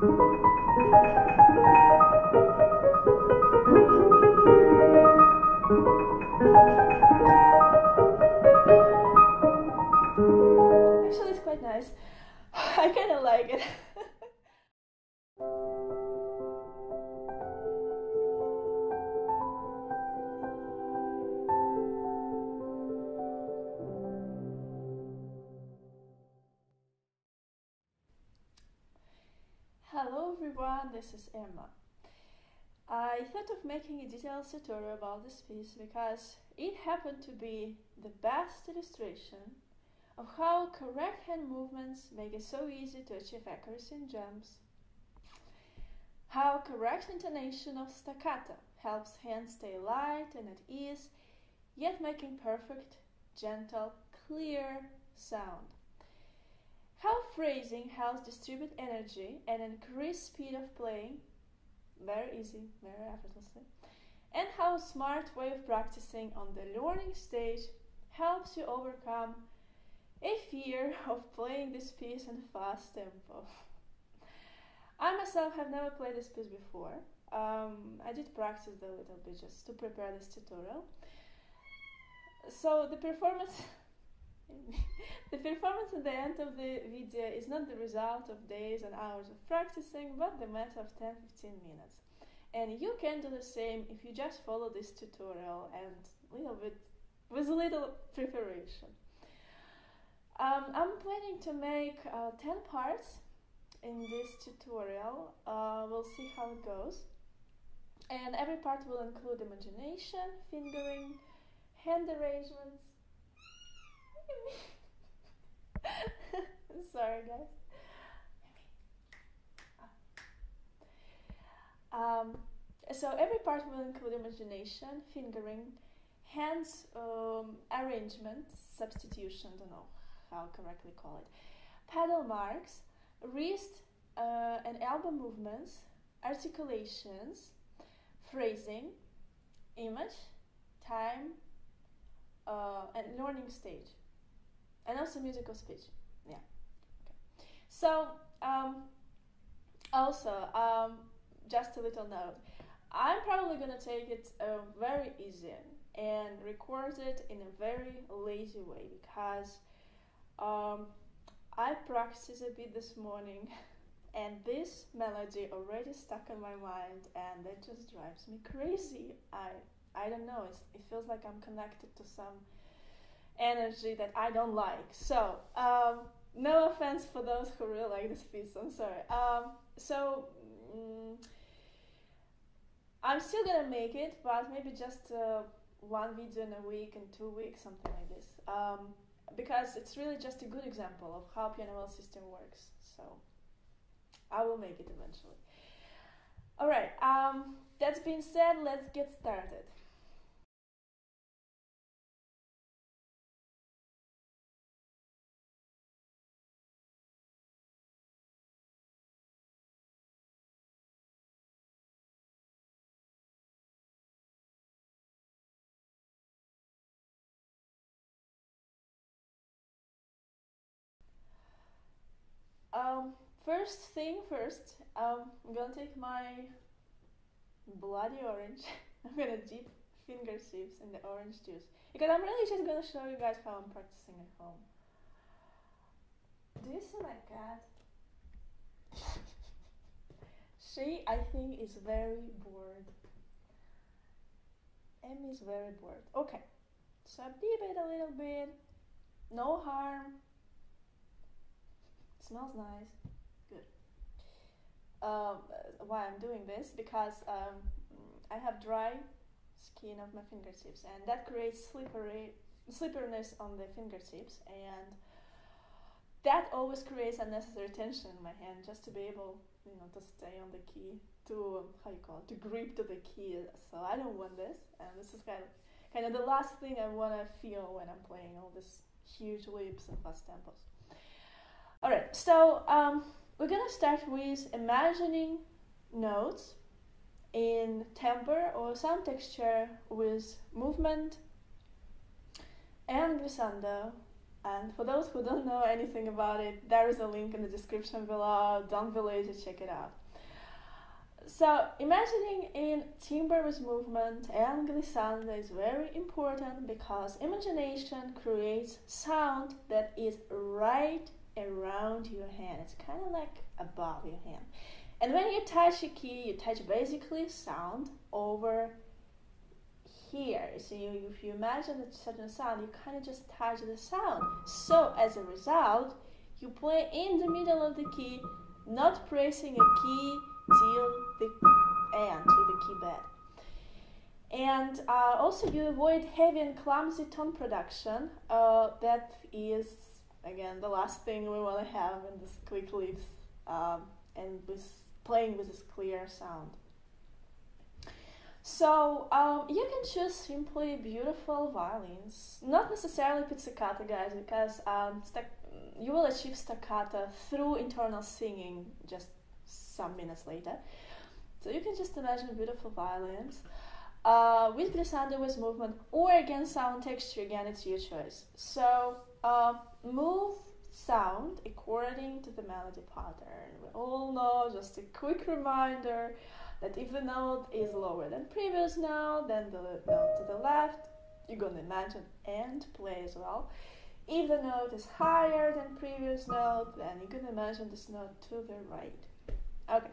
Actually, it's quite nice. I kind of like it. this is Emma. I thought of making a detailed tutorial about this piece because it happened to be the best illustration of how correct hand movements make it so easy to achieve accuracy in jumps. How correct intonation of staccato helps hands stay light and at ease, yet making perfect, gentle, clear sound. How phrasing helps distribute energy and increase speed of playing, very easy, very effortlessly. And how smart way of practicing on the learning stage helps you overcome a fear of playing this piece in fast tempo. I myself have never played this piece before. Um, I did practice a little bit just to prepare this tutorial. So the performance the performance at the end of the video is not the result of days and hours of practicing, but the matter of 10-15 minutes. And you can do the same if you just follow this tutorial and little bit with a little preparation. Um, I'm planning to make uh, 10 parts in this tutorial. Uh, we'll see how it goes. And every part will include imagination, fingering, hand arrangements, Sorry, guys. Um, so every part will include imagination, fingering, hands um, arrangement, substitution, don't know how correctly call it, pedal marks, wrist uh, and elbow movements, articulations, phrasing, image, time, uh, and learning stage and also musical speech. Yeah. Okay. So um, also um, just a little note. I'm probably gonna take it uh, very easy and record it in a very lazy way because um, I practiced a bit this morning and this melody already stuck in my mind and it just drives me crazy. I I don't know. It's, it feels like I'm connected to some energy that I don't like. So, um, no offense for those who really like this piece, I'm sorry. Um, so, mm, I'm still gonna make it, but maybe just uh, one video in a week and two weeks, something like this. Um, because it's really just a good example of how piano system works. So, I will make it eventually. Alright, um, that's being said, let's get started. First thing first, um, I'm gonna take my bloody orange. I'm gonna dip finger tips in the orange juice because I'm really just gonna show you guys how I'm practicing at home. Do you see my cat? she, I think, is very bored. Emmy is very bored. Okay, so dip it a little bit. No harm smells nice. Um, why I'm doing this? Because um, I have dry skin of my fingertips, and that creates slippery slipperiness on the fingertips, and that always creates unnecessary tension in my hand, just to be able, you know, to stay on the key, to um, how you call it, to grip to the key. So I don't want this, and this is kind of kind of the last thing I want to feel when I'm playing all these huge leaps and fast tempos. All right, so um, we're gonna start with imagining notes in timbre or sound texture with movement and glissando And for those who don't know anything about it, there is a link in the description below. Don't be lazy, check it out. So, imagining in timbre with movement and glissando is very important because imagination creates sound that is right around your hand. It's kind of like above your hand. And when you touch a key, you touch basically sound over here. So you, if you imagine a certain sound, you kind of just touch the sound. So as a result, you play in the middle of the key, not pressing a key till the end to the key bed. And uh, also you avoid heavy and clumsy tone production. Uh, that is, again, the last thing we want to have in this quick leaps um, and with playing with this clear sound. So um, you can choose simply beautiful violins, not necessarily pizzicato, guys, because um, you will achieve staccato through internal singing just some minutes later. So you can just imagine beautiful violins uh, with glissando with movement, or again sound texture. Again, it's your choice. So uh, move sound according to the melody pattern. We all know. Just a quick reminder that if the note is lower than previous note, then the note to the left, you're gonna imagine and play as well. If the note is higher than previous note, then you can imagine this note to the right. Okay.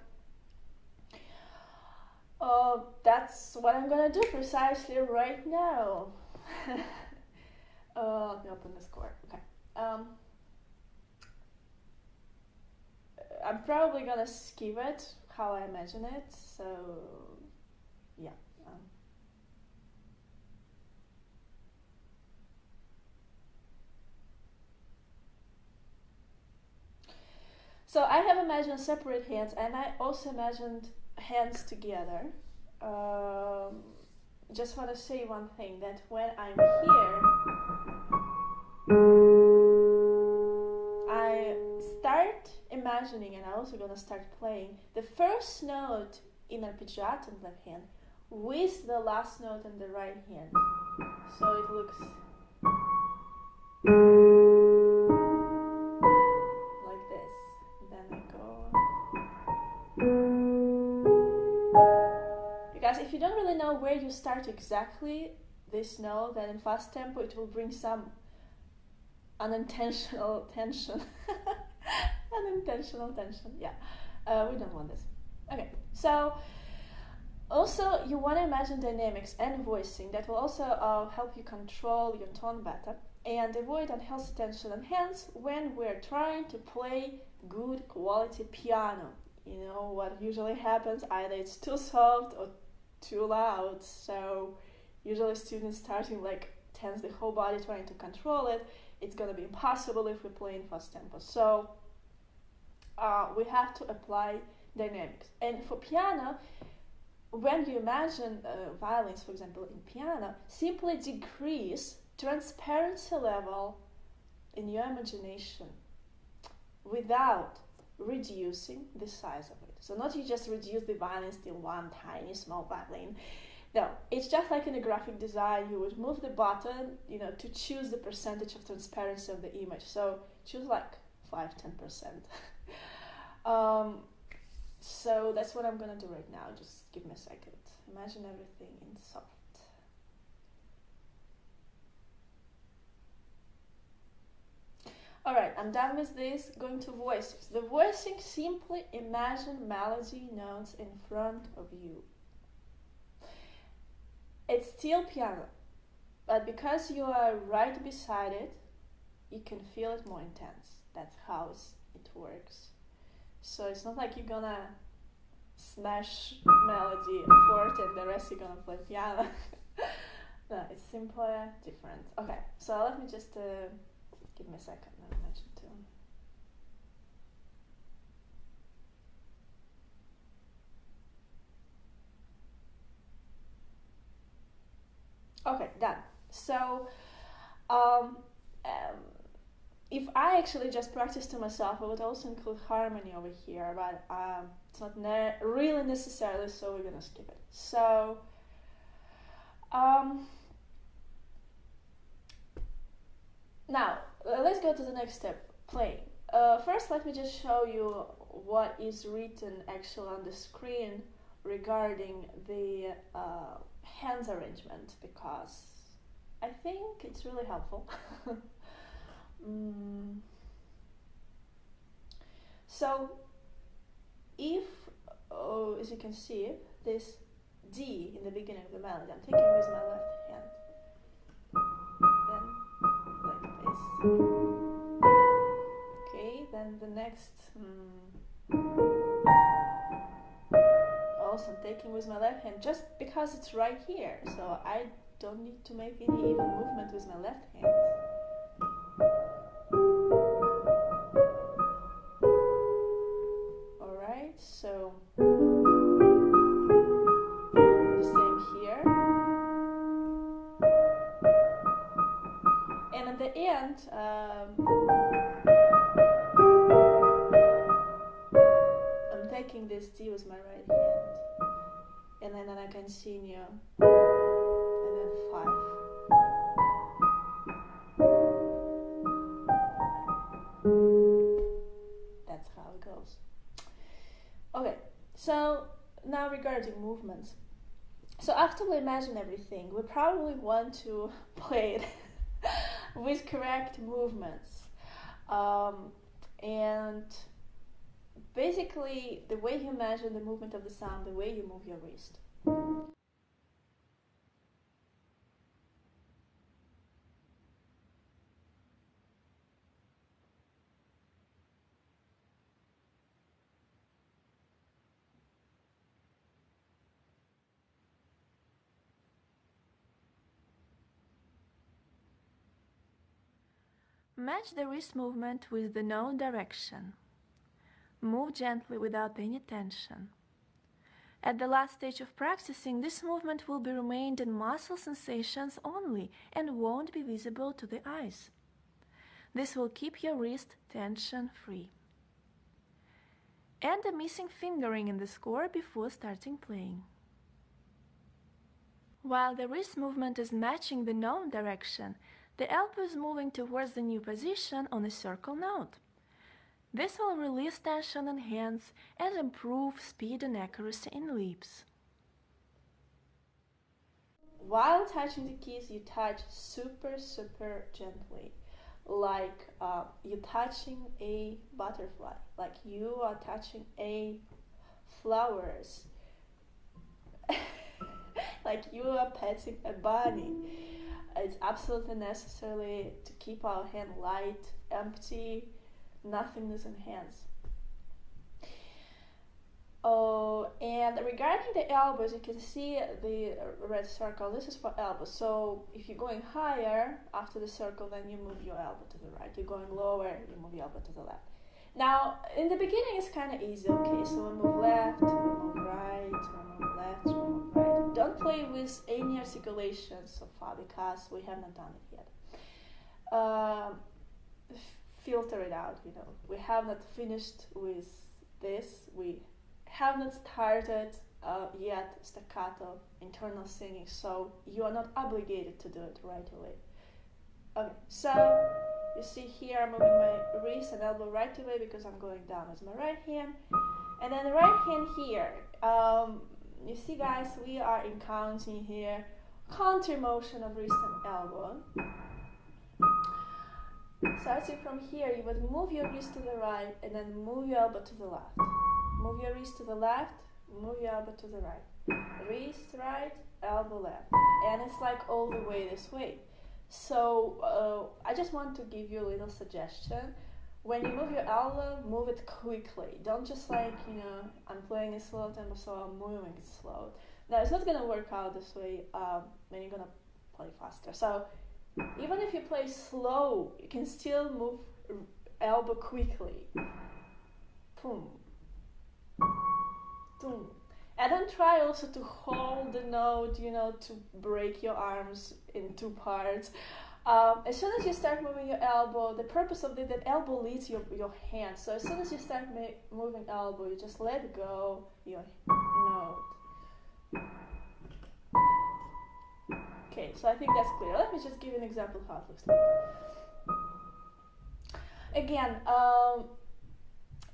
Uh, that's what I'm gonna do precisely right now. uh, let me open the score. Okay. Um, I'm probably gonna skip it how I imagine it. So, yeah. Um. So I have imagined separate hands, and I also imagined hands together. Um, just want to say one thing that when I'm here, I start imagining, and I'm also gonna start playing the first note in arpeggiato in left hand with the last note in the right hand. So it looks really know where you start exactly this note, then in fast tempo it will bring some unintentional tension. unintentional tension. Yeah, uh, we don't want this. Okay, so also you want to imagine dynamics and voicing that will also uh, help you control your tone better and avoid unhealthy tension and hence when we're trying to play good quality piano you know what usually happens either it's too soft or too loud so usually students starting like tense the whole body trying to control it it's to be impossible if we play in fast tempo so uh, we have to apply dynamics. And for piano, when you imagine uh, violins, for example, in piano, simply decrease transparency level in your imagination without reducing the size of it. So not you just reduce the violins to one tiny small violin. No, it's just like in a graphic design, you would move the button, you know, to choose the percentage of transparency of the image. So choose like 5 10%. um, so that's what I'm gonna do right now. Just give me a second. Imagine everything in soft. Alright, I'm done with this. Going to voices. The voicing simply imagine melody notes in front of you. It's still piano, but because you are right beside it, you can feel it more intense. That's how it works. So it's not like you're gonna smash melody forte and the rest you're gonna play piano. no, it's simpler, different. Okay, so let me just uh, give me a second. Okay, done. So, um, um if I actually just practice to myself, I would also include harmony over here, but um, it's not ne- really necessarily, so we're gonna skip it. So, um, now uh, let's go to the next step, playing. Uh, first, let me just show you what is written actually on the screen regarding the uh, hands arrangement because I think it's really helpful. mm. So, if, oh, as you can see, this D in the beginning of the melody, I'm taking with my left hand. Okay, then the next. Mm, also taking with my left hand just because it's right here, so I don't need to make any even movement with my left hand. Alright, so end, um, I'm taking this D with my right hand. And then, then I continue. And then five. That's how it goes. Okay, so now regarding movements. So after we imagine everything, we probably want to play it with correct movements. Um, and basically, the way you measure the movement of the sound, the way you move your wrist. Match the wrist movement with the known direction. Move gently without any tension. At the last stage of practicing, this movement will be remained in muscle sensations only and won't be visible to the eyes. This will keep your wrist tension free. And a missing fingering in the score before starting playing. While the wrist movement is matching the known direction, the elbow is moving towards the new position on a circle note. This will release tension in hands and improve speed and accuracy in leaps. While touching the keys, you touch super, super gently, like uh, you're touching a butterfly, like you are touching a flowers, like you are petting a bunny. It's absolutely necessary to keep our hand light, empty, nothingness in hands. Oh, and regarding the elbows, you can see the red circle. This is for elbows. So if you're going higher after the circle, then you move your elbow to the right. You're going lower, you move your elbow to the left. Now, in the beginning, it's kind of easy. Okay, so we move left, we move right, we move left, we move right. Don't play with any articulations so far because we haven't done it yet. Um, filter it out, you know. We have not finished with this. We have not started uh, yet staccato internal singing, so you are not obligated to do it right away. Okay, so you see here I'm moving my wrist and elbow right away because I'm going down with my right hand. And then the right hand here. Um, you see guys, we are in counting here. Counter motion of wrist and elbow. Starting from here, you would move your wrist to the right and then move your elbow to the left. Move your wrist to the left, move your elbow to the right. Wrist right, elbow left. And it's like all the way this way. So uh, I just want to give you a little suggestion. When you move your elbow, move it quickly. Don't just like, you know, I'm playing a slow tempo, so I'm moving it slow. Now, it's not gonna work out this way um, when you're gonna play faster. So even if you play slow, you can still move elbow quickly. Boom. Boom. And then try also to hold the note, you know, to break your arms in two parts. Um, as soon as you start moving your elbow, the purpose of the, that elbow leads your, your hand. So as soon as you start moving elbow, you just let go your note. Okay, so I think that's clear. Let me just give you an example how it looks like. again, um,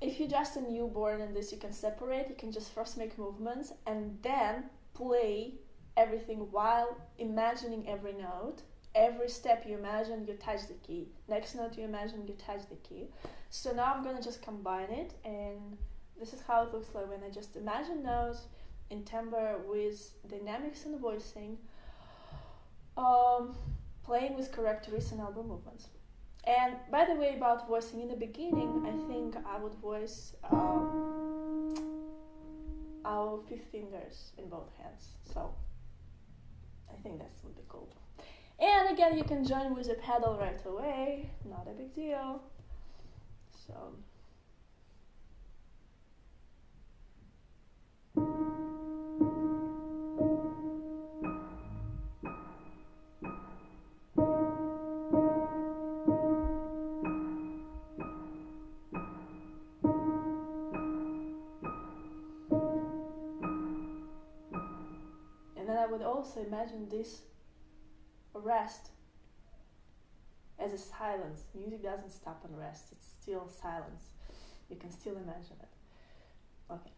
if you're just a newborn in this, you can separate. You can just first make movements and then play everything while imagining every note. Every step you imagine, you touch the key. Next note you imagine, you touch the key. So now I'm gonna just combine it, and this is how it looks like when I just imagine notes in timbre with dynamics and voicing, um, playing with correct wrist and elbow movements. And by the way, about voicing in the beginning, I think I would voice um, our fifth fingers in both hands. So I think that would be cool. And again, you can join with a pedal right away, not a big deal. So. Then I would also imagine this rest as a silence. Music doesn't stop and rest, it's still silence. You can still imagine it. Okay.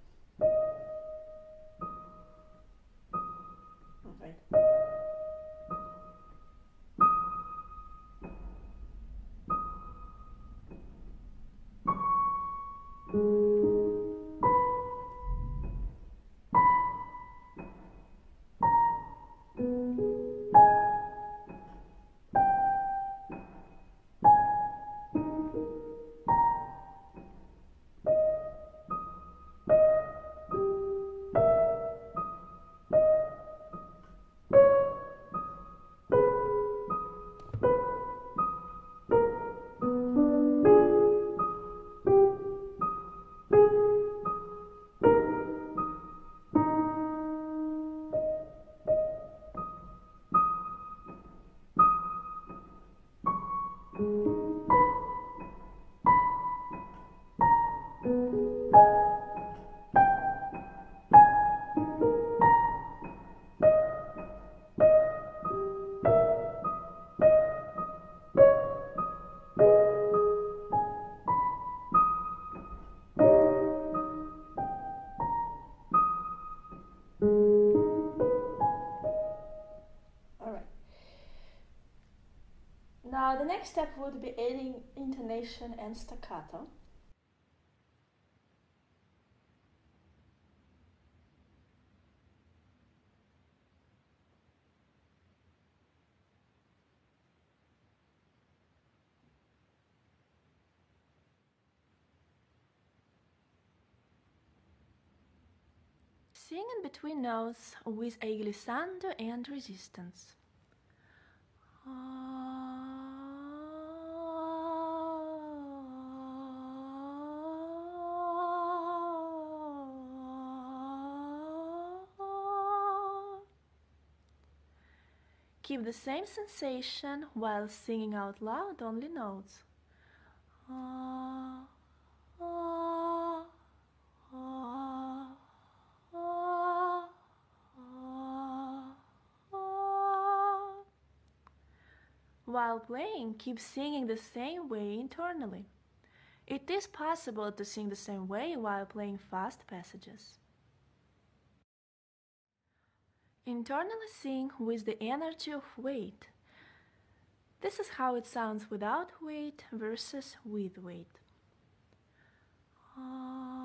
Next step would be adding intonation and staccato. Sing in between notes with a glissando and resistance. Keep the same sensation while singing out loud only notes. While playing, keep singing the same way internally. It is possible to sing the same way while playing fast passages. Internally sing with the energy of weight. This is how it sounds without weight versus with weight. Uh,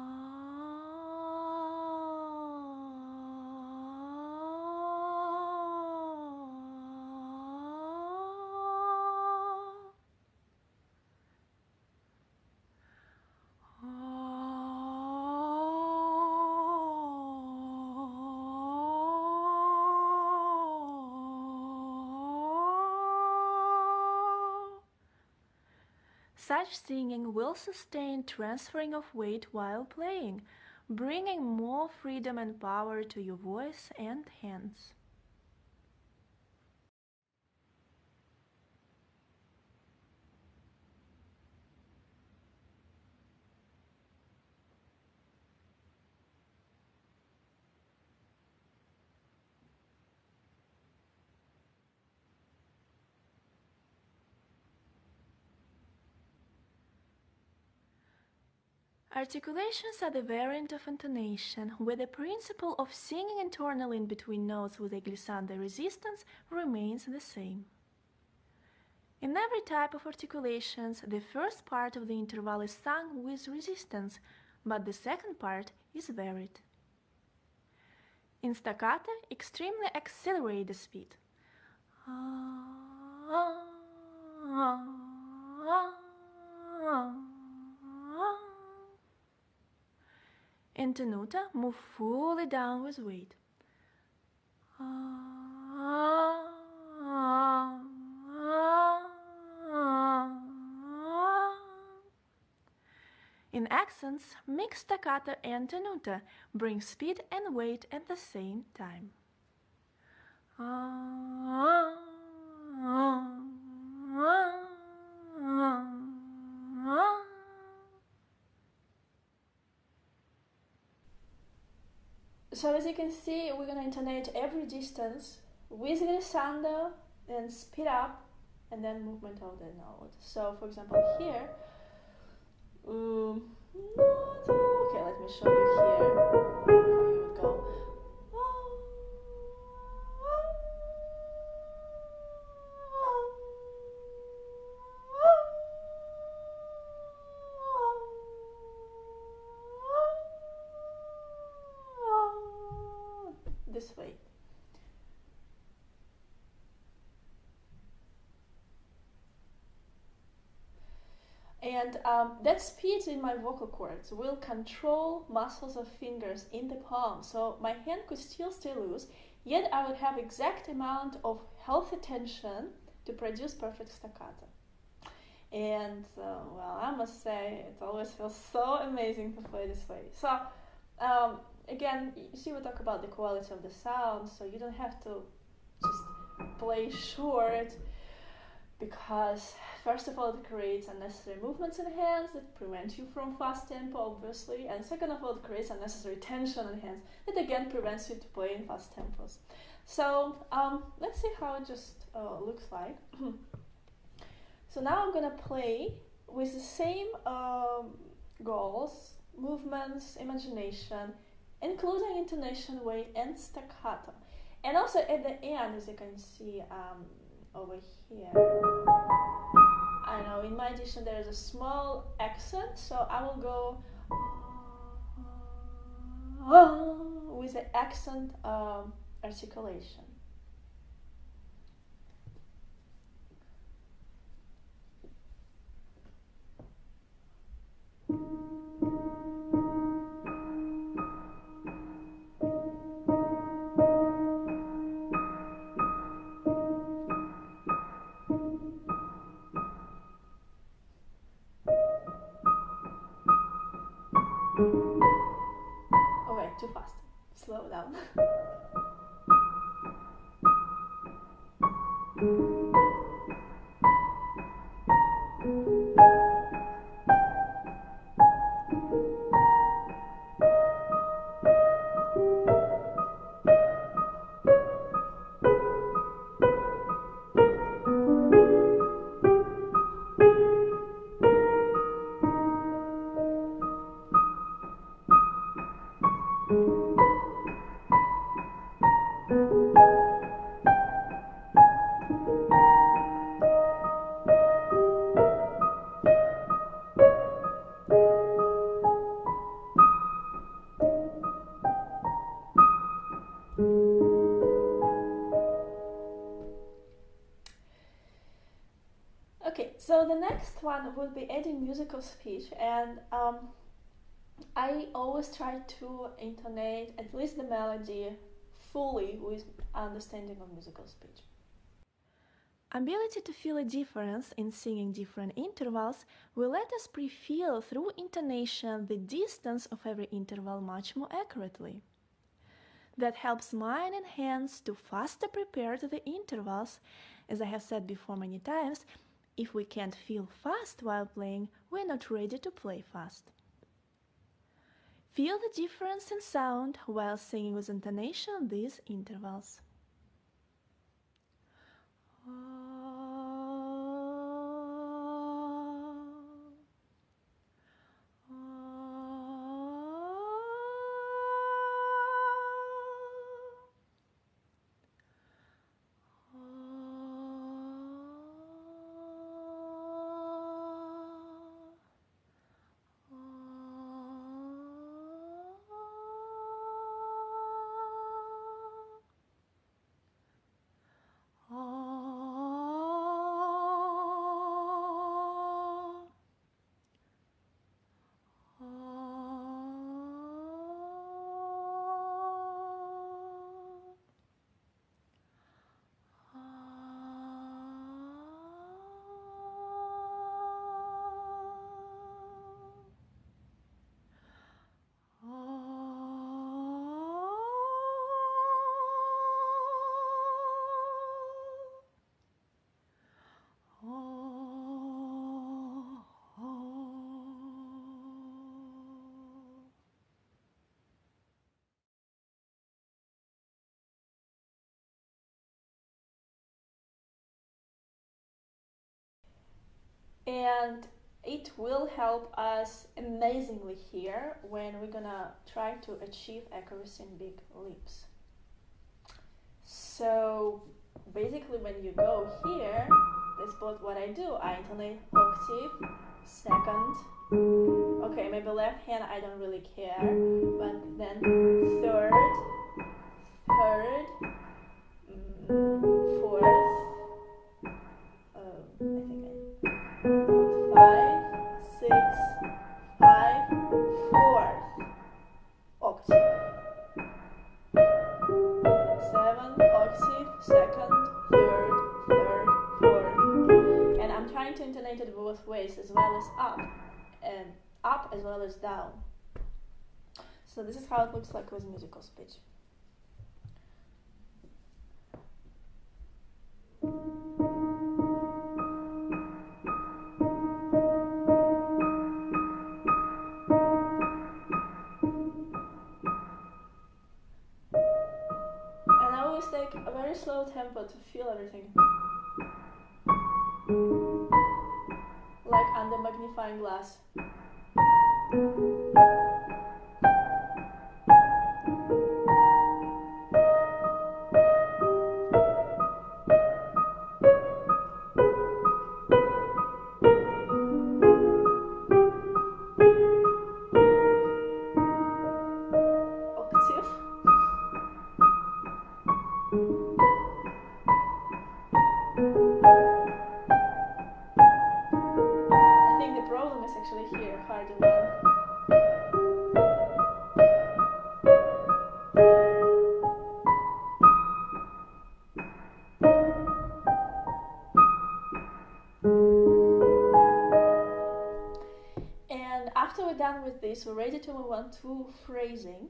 Such singing will sustain transferring of weight while playing, bringing more freedom and power to your voice and hands. Articulations are the variant of intonation, where the principle of singing internally in between notes with a glissando resistance remains the same. In every type of articulations, the first part of the interval is sung with resistance, but the second part is varied. In staccato, extremely accelerate the speed. Ah, ah, ah, In tenuta, move fully down with weight. In accents, mix staccato and tenuta, bring speed and weight at the same time. So as you can see, we're gonna intonate every distance with glissando and speed up and then movement of the note. So for example here, um, okay, let me show you here how you would go. This way. And um, that speed in my vocal cords will control muscles of fingers in the palm. So my hand could still stay loose, yet I would have exact amount of healthy tension to produce perfect staccato. And uh, well, I must say, it always feels so amazing to play this way. So um, again, you see, we talk about the quality of the sound, so you don't have to just play short because first of all it creates unnecessary movements in hands that prevent you from fast tempo obviously and second of all it creates unnecessary tension in hands that again prevents you to play in fast tempos. So um, let's see how it just uh, looks like. So now i'm gonna play with the same um, goals movements imagination including intonation weight and staccato. And also at the end as you can see um, over here. I know in my edition there is a small accent, so I will go with the accent um, articulation. Slow down. Okay, so the next one will be adding musical speech, and um, I always try to intonate at least the melody fully with understanding of musical speech. Ability to feel a difference in singing different intervals will let us pre-feel through intonation the distance of every interval much more accurately. That helps mind and hands to faster prepare to the intervals. As I have said before many times, if we can't feel fast while playing, we're not ready to play fast. Feel the difference in sound while singing with intonation these intervals. And it will help us amazingly here when we're gonna try to achieve accuracy in big leaps. So basically when you go here, that's what I do. I intonate octave, second, okay, maybe left hand I don't really care, but then third, third, mm, fourth, second, third, third, fourth, and I'm trying to intonate it both ways as well as up and up as well as down. So this is how it looks like with musical speech. And Take a very slow tempo to feel everything. Like under magnifying glass. To phrasing.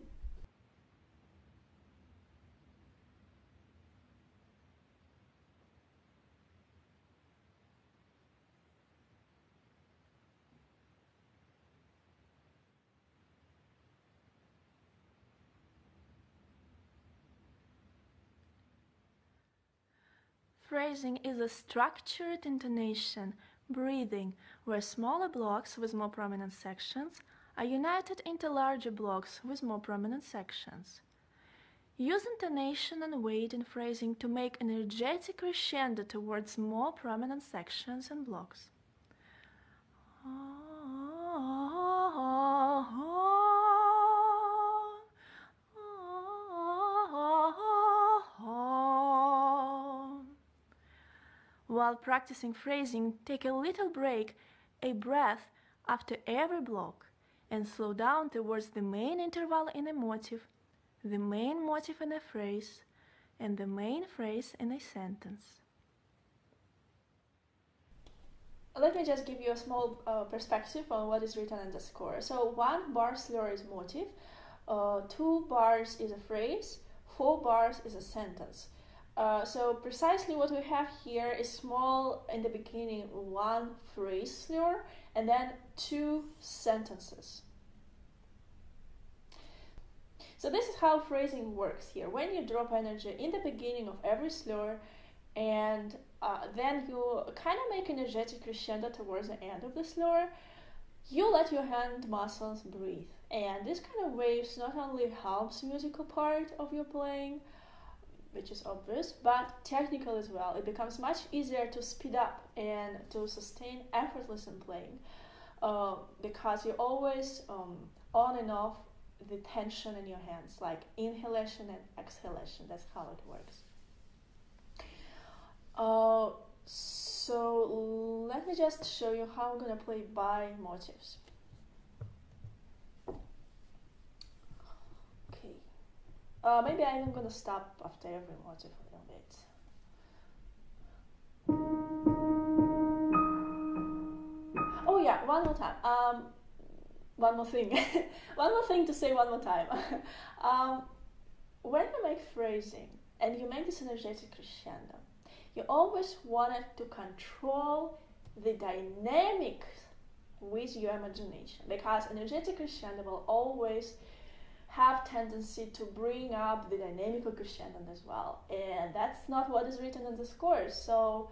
Phrasing is a structured intonation, breathing, where smaller blocks with more prominent sections are united into larger blocks with more prominent sections. Use intonation and weight in phrasing to make energetic crescendo towards more prominent sections and blocks. While practicing phrasing, take a little break, a breath after every block, and slow down towards the main interval in a motive, the main motive in a phrase, and the main phrase in a sentence. Let me just give you a small uh, perspective on what is written in the score. So, one bar slur is motive, uh, two bars is a phrase, four bars is a sentence. Uh, so precisely what we have here is small in the beginning one phrase slur and then two sentences. So this is how phrasing works here. When you drop energy in the beginning of every slur and uh, then you kind of make energetic crescendo towards the end of the slur, you let your hand muscles breathe. And this kind of waves not only helps musical part of your playing, which is obvious, but technical as well. It becomes much easier to speed up and to sustain effortless in playing uh, because you always um, on and off the tension in your hands, like inhalation and exhalation. That's how it works. Uh, so let me just show you how I'm gonna play by motives. Okay. Uh, maybe I'm gonna stop after every motive a little bit. Oh yeah, one more time. Um, one more thing. one more thing to say one more time. um, when you make phrasing and you make this energetic crescendo, you always wanted to control the dynamics with your imagination because energetic crescendo will always have tendency to bring up the dynamical crescendo as well and that's not what is written in the scores so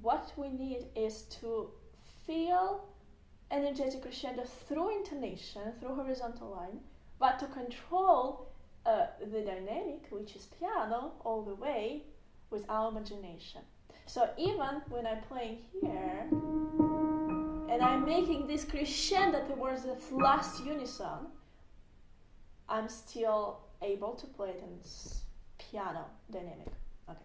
what we need is to feel energetic crescendo through intonation, through horizontal line, but to control uh, the dynamic, which is piano, all the way with our imagination. So even when I'm playing here, and I'm making this crescendo towards the last unison, I'm still able to play it in piano dynamic. Okay.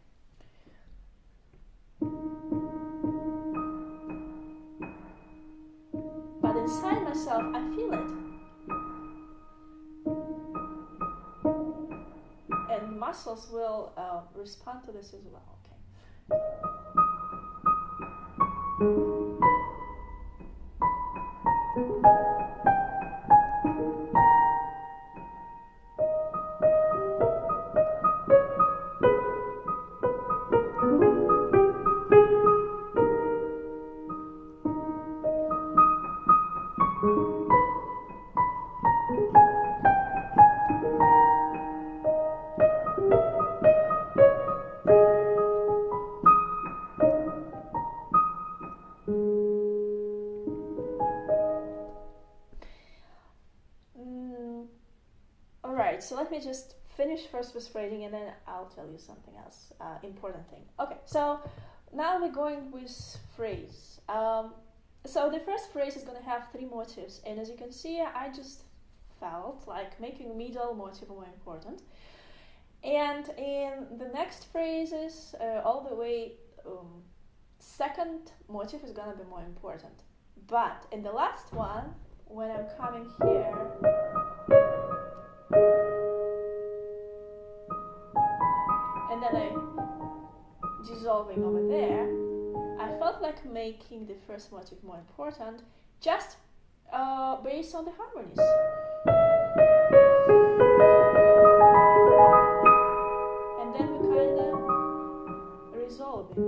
But inside myself, I feel it. And muscles will uh, respond to this as well. Okay. Me just finish first with phrasing and then I'll tell you something else, uh, important thing. Okay, so now we're going with phrase. Um, so the first phrase is going to have three motives, and as you can see, I just felt like making middle motive more important. And in the next phrases, uh, all the way, um, second motive is going to be more important. But in the last one, when I'm coming here, dissolving over there, I felt like making the first motive more important just uh, based on the harmonies. And then we kind of resolving,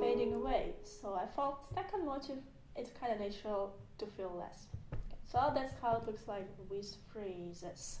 fading away. So I felt second motive, it's kind of natural to feel less. So that's how it looks like with phrases.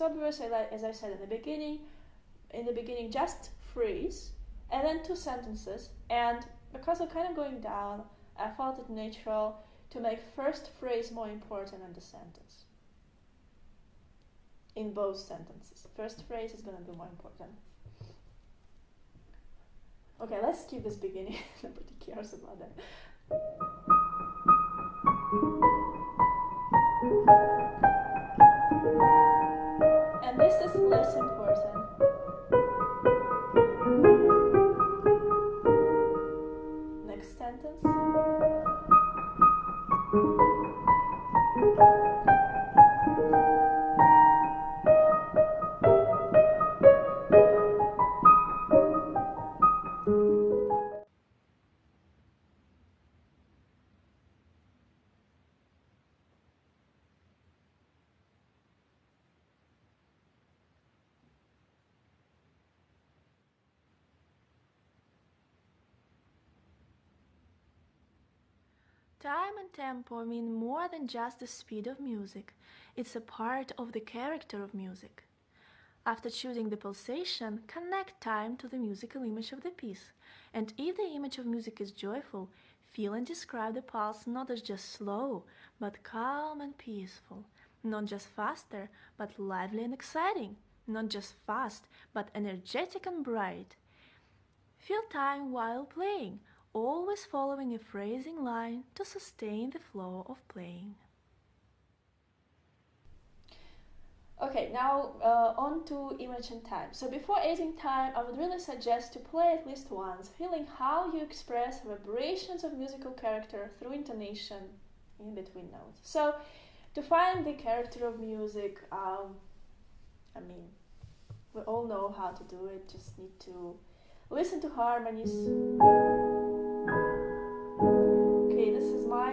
obvious, as I said in the beginning. In the beginning, just phrase, and then two sentences. And because I'm kind of going down, I felt it natural to make first phrase more important than the sentence. In both sentences, first phrase is going to be more important. Okay, let's keep this beginning. Nobody cares about that. And this is less important. Next sentence. Time and tempo mean more than just the speed of music. It's a part of the character of music. After choosing the pulsation, connect time to the musical image of the piece. And if the image of music is joyful, feel and describe the pulse not as just slow, but calm and peaceful. Not just faster, but lively and exciting. Not just fast, but energetic and bright. Feel time while playing always following a phrasing line to sustain the flow of playing. Okay, now uh, on to image and time. So before adding time, I would really suggest to play at least once, feeling how you express vibrations of musical character through intonation in between notes. So to find the character of music, um, I mean, we all know how to do it, just need to listen to harmonies.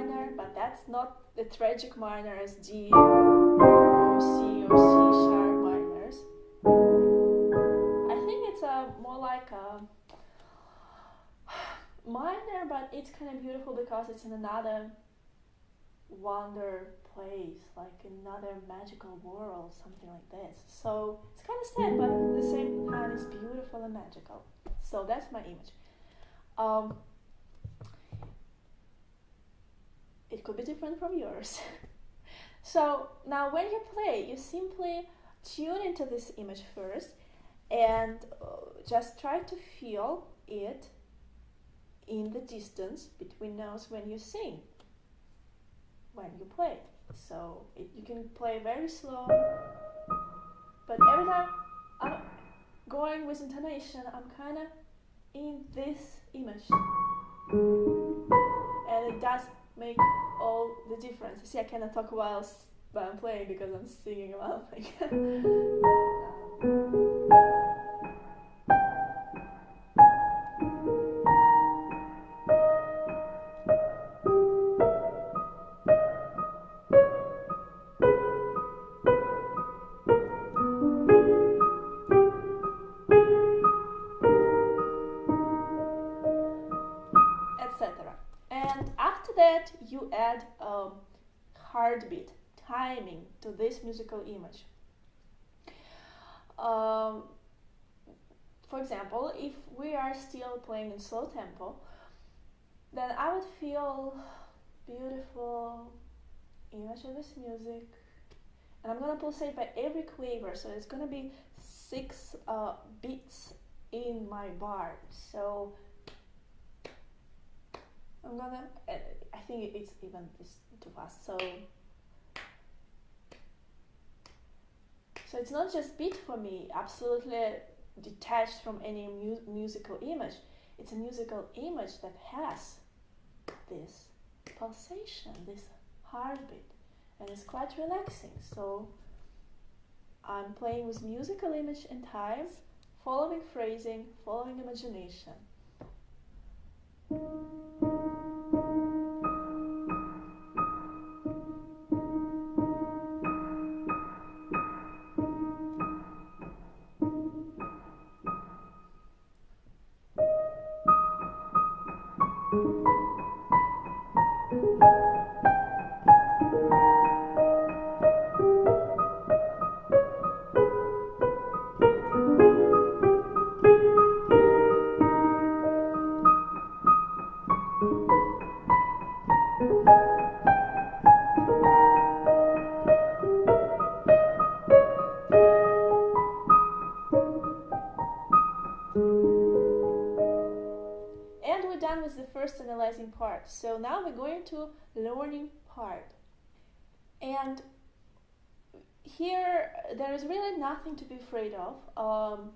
Minor, but that's not the tragic minor as D or C or C sharp minors. I think it's a more like a minor, but it's kind of beautiful because it's in another wonder place, like another magical world, something like this. So it's kind of sad, but at the same time, it's beautiful and magical. So that's my image. Um, it could be different from yours. so now, when you play, you simply tune into this image first and uh, just try to feel it in the distance between notes when you sing when you play. So it, you can play very slow, but every time I'm going with intonation, I'm kind of in this image, and it does make all the difference. See, I cannot talk while I'm playing because I'm singing while playing. you musical image. Um, for example, if we are still playing in slow tempo, then I would feel beautiful image of this music. And I'm gonna pulsate by every quaver, so it's gonna be six uh, beats in my bar. So I'm gonna, I think it's even it's too fast. So, so it's not just beat for me, absolutely detached from any mu musical image. It's a musical image that has this pulsation, this heartbeat, and it's quite relaxing. So I'm playing with musical image and time, following phrasing, following imagination. Now we're going to learning part. And here there is really nothing to be afraid of. Um,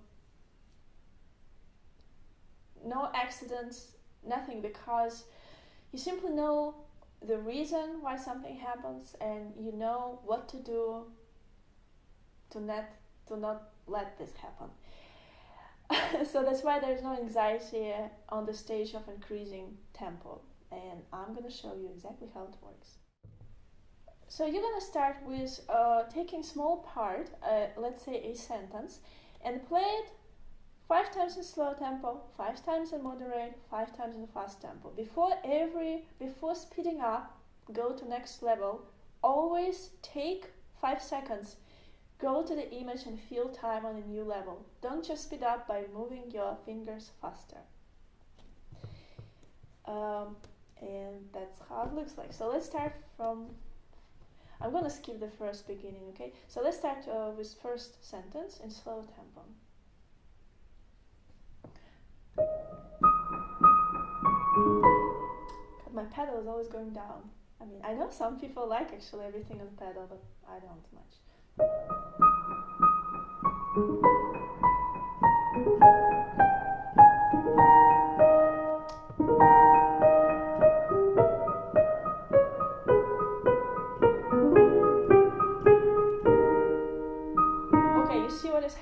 no accidents, nothing, because you simply know the reason why something happens and you know what to do to not to not let this happen. so that's why there's no anxiety on the stage of increasing tempo and I'm gonna show you exactly how it works. So you're gonna start with uh, taking small part, uh, let's say a sentence, and play it five times in slow tempo, five times in moderate, five times in fast tempo. Before every, before speeding up, go to next level. Always take five seconds. Go to the image and feel time on a new level. Don't just speed up by moving your fingers faster. Um, and that's how it looks like. So let's start from, I'm gonna skip the first beginning, okay? So let's start uh, with first sentence in slow tempo. My pedal is always going down. I mean, I know some people like actually everything on pedal, but I don't much.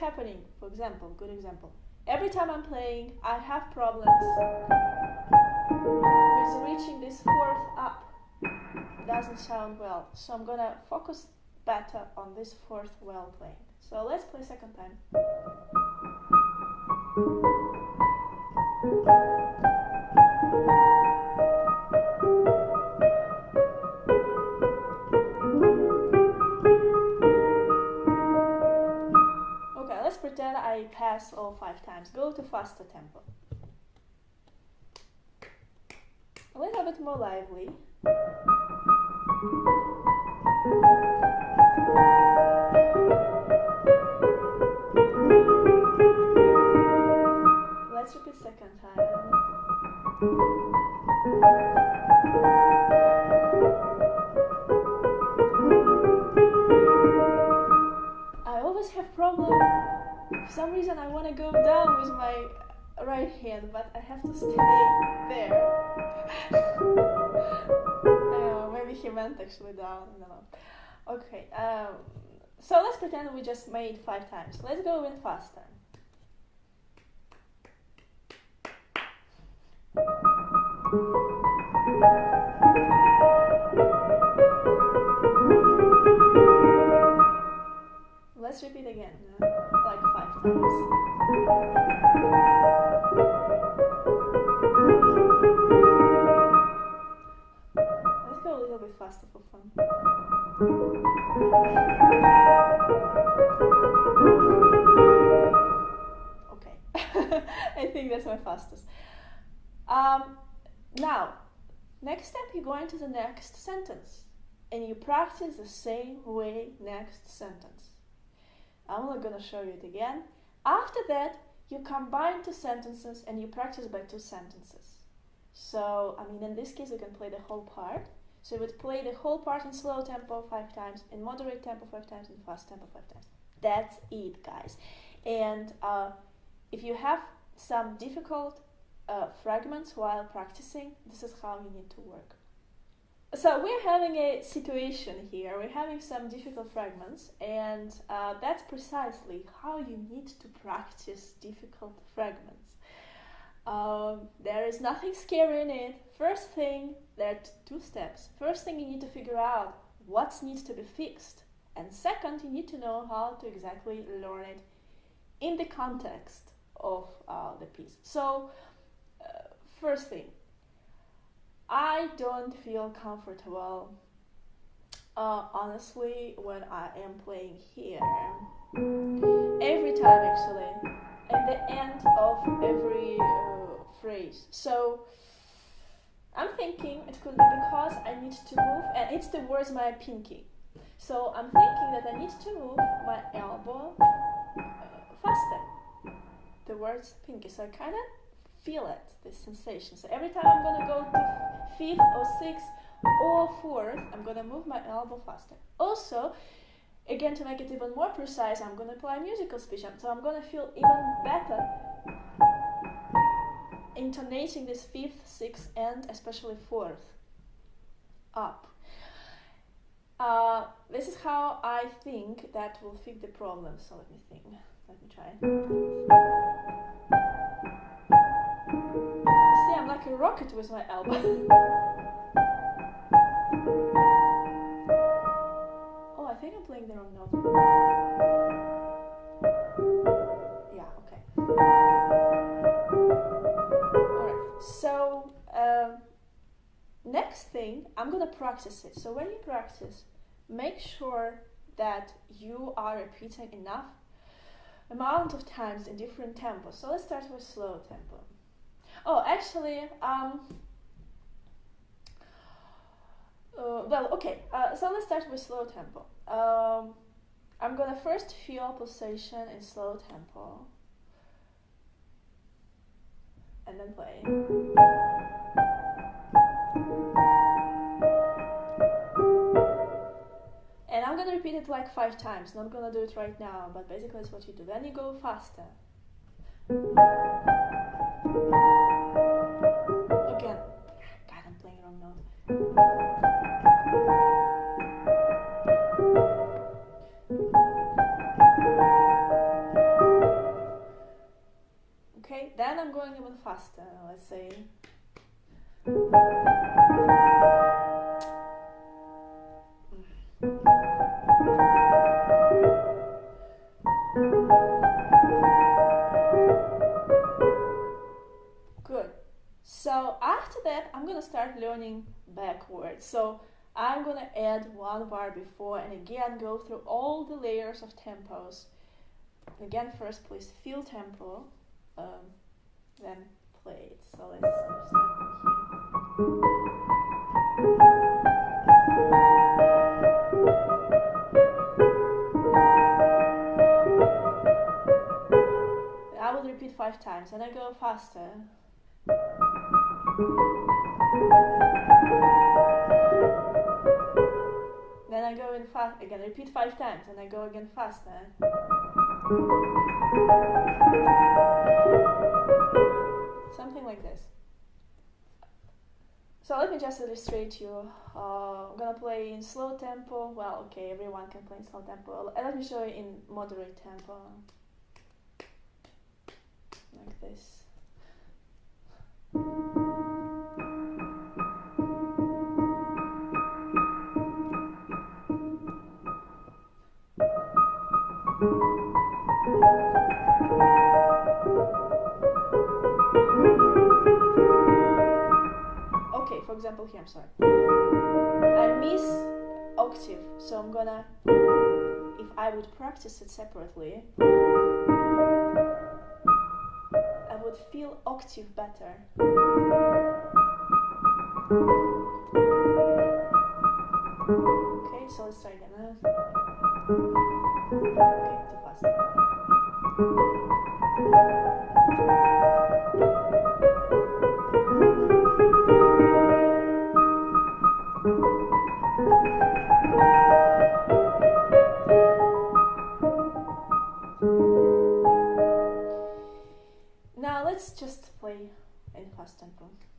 Happening. For example, good example. Every time I'm playing, I have problems with reaching this fourth up. Doesn't sound well. So I'm gonna focus better on this fourth well playing. So let's play second time. I pass all five times. Go to faster tempo. A little bit more lively. Let's repeat second time. For some reason, I want to go down with my right hand, but I have to stay there. uh, maybe he meant actually down. Don't. Okay. Um, so let's pretend we just made five times. Let's go in faster. Let's repeat again, like five times. Let's go a little bit faster for fun. Okay, I think that's my fastest. Um, now, next step, you go into the next sentence and you practice the same way next sentence. I'm not gonna show you it again. After that, you combine two sentences and you practice by two sentences. So, I mean, in this case, you can play the whole part. So, you would play the whole part in slow tempo five times, in moderate tempo five times, in fast tempo five times. That's it, guys. And uh, if you have some difficult uh, fragments while practicing, this is how you need to work. So we're having a situation here. We're having some difficult fragments, and uh, that's precisely how you need to practice difficult fragments. Um, there is nothing scary in it. First thing, there are two steps. First thing, you need to figure out what needs to be fixed, and second, you need to know how to exactly learn it in the context of uh, the piece. So, uh, first thing, I don't feel comfortable, uh, honestly, when I am playing here. Every time, actually, at the end of every uh, phrase. So, I'm thinking it could be because I need to move, and it's towards my pinky. So, I'm thinking that I need to move my elbow uh, faster towards pinky. So, kind of feel it, this sensation. So every time I'm gonna go to fifth or sixth or fourth, I'm gonna move my elbow faster. Also, again to make it even more precise, I'm gonna apply musical speech. So I'm gonna feel even better intonating this fifth, sixth, and especially fourth up. Uh, this is how I think that will fix the problem. So let me think. Let me try. Like a rocket with my elbow. oh, I think I'm playing the wrong note. Yeah, okay. Alright, so um, next thing, I'm gonna practice it. So when you practice, make sure that you are repeating enough amount of times in different tempos. So let's start with slow tempo. Oh, actually, um, uh, well, okay. Uh, so let's start with slow tempo. Um, I'm gonna first feel pulsation in slow tempo, and then play. And I'm gonna repeat it like. five times. Not gonna do it right now, but basically that's what you do. Then you go faster. Okay, then I'm going even faster. Let's say. Good. So after that, I'm gonna start learning backwards. So I'm gonna add one bar before and again go through all the layers of tempos. Again, first please feel tempo, um, then play it. So let's start here. I will repeat five times and I go faster. Then I go in fast again, repeat five times, and I go again faster. Something like this. So let me just illustrate you. Uh, I'm gonna play in slow tempo. Well, okay, everyone can play in slow tempo. Let me show you in moderate tempo. Like this. Example, here, I'm sorry. I miss octave, so I'm gonna, if I would practice it separately, I would feel octave better. Okay, so let's try again. Okay, too fast. In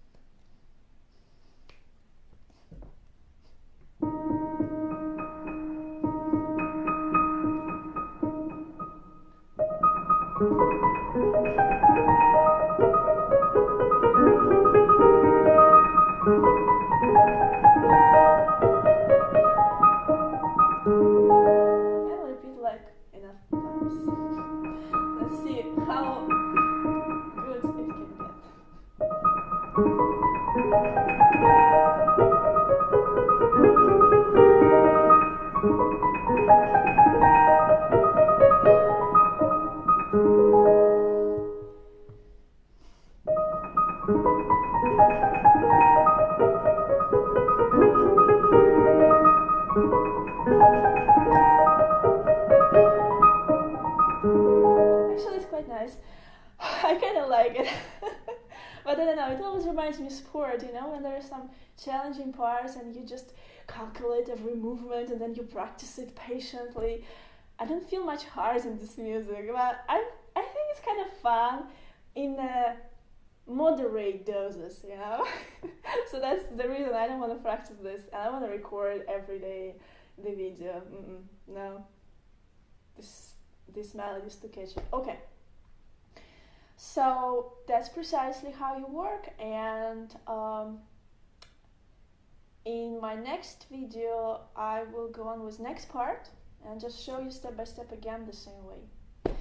calculate every movement and then you practice it patiently. I don't feel much heart in this music, but I, I think it's kind of fun in uh, moderate doses, you know? so that's the reason I don't want to practice this and I want to record every day the video. Mm-mm, no. This these melodies to catch it. Okay. So that's precisely how you work, and um, in my next video, I will go on with next part and just show you step by step again the same way.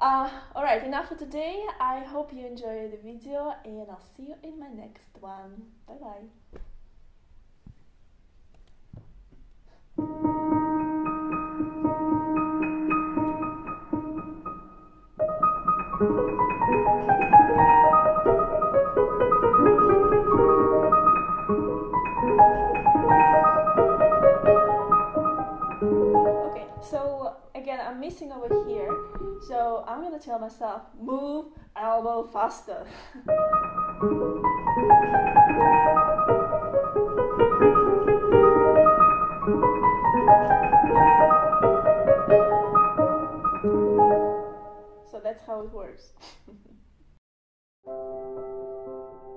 Uh, all right, enough for today. I hope you enjoyed the video, and I'll see you in my next one. Bye bye. Okay, over here. So I'm gonna tell myself, move elbow faster. so that's how it works.